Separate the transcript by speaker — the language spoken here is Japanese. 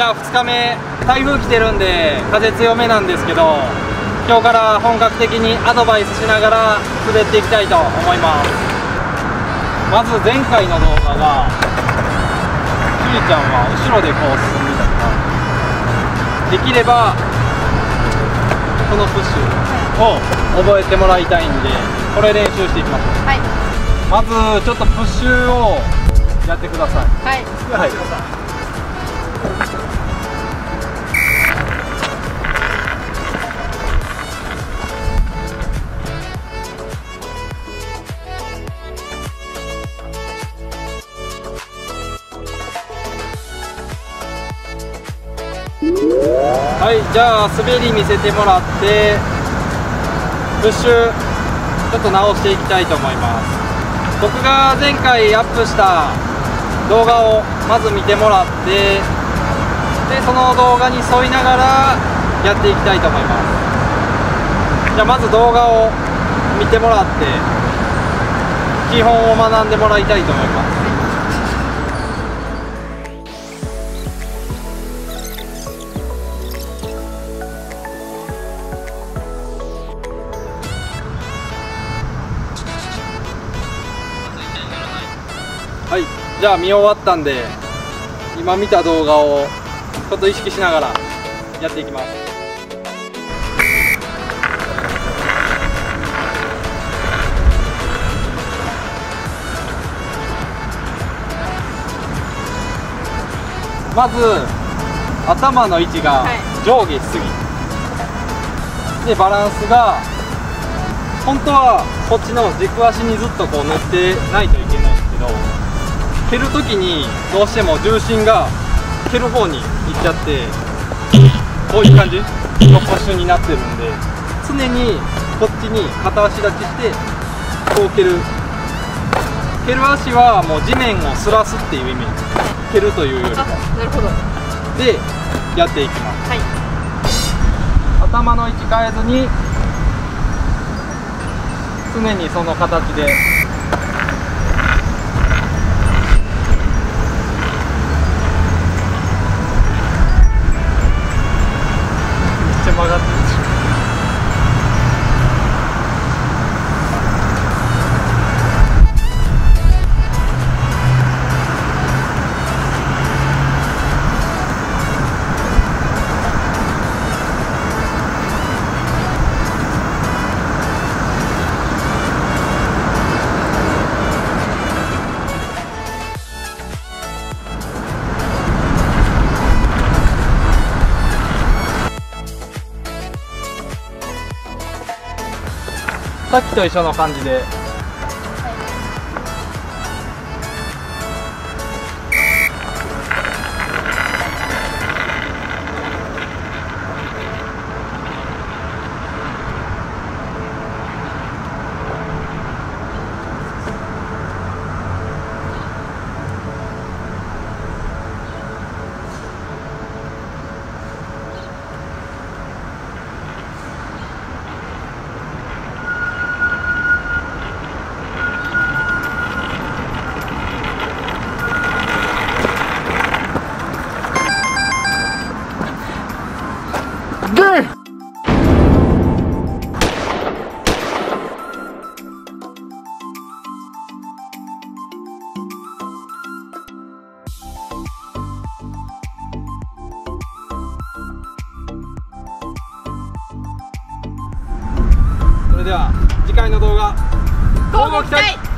Speaker 1: じゃあ2日目台風来てるんで風強めなんですけど今日から本格的にアドバイスしながら滑っていきたいと思います。まず前回の動画がしーちゃんは後ろでこう進んでたからできればこのプッシュを覚えてもらいたいんでこれ練習していきましょう。
Speaker 2: はい。
Speaker 1: まずちょっとプッシュをやってください。
Speaker 2: はい。
Speaker 1: はいはいじゃあ滑り見せてもらってプッシュちょっと直していきたいと思います。僕が前回アップした動画をまず見てもらってでその動画に沿いながらやっていきたいと思います。じゃあまず動画を見てもらって基本を学んでもらいたいと思います。はい。じゃあ見終わったんで今見た動画をちょっと意識しながらやっていきます。まず頭の位置が上下しすぎ、でバランスが本当はこっちの軸足にずっとこう乗ってないといけないんですけど蹴るときにどうしても重心が蹴る方に行っちゃってこういう感じ？のポッシュになってるんで常にこっちに片足立ちしてこう蹴る。蹴る足はもう地面をすらすっていうイメージ。蹴るというより
Speaker 2: あ
Speaker 1: も
Speaker 2: なるほど。は
Speaker 1: でやっていきます。
Speaker 2: い。
Speaker 1: 頭の位置変えずに常にその形でさっきと一緒の感じで。それでは次回の動画
Speaker 2: 乞うご期待